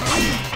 Let's.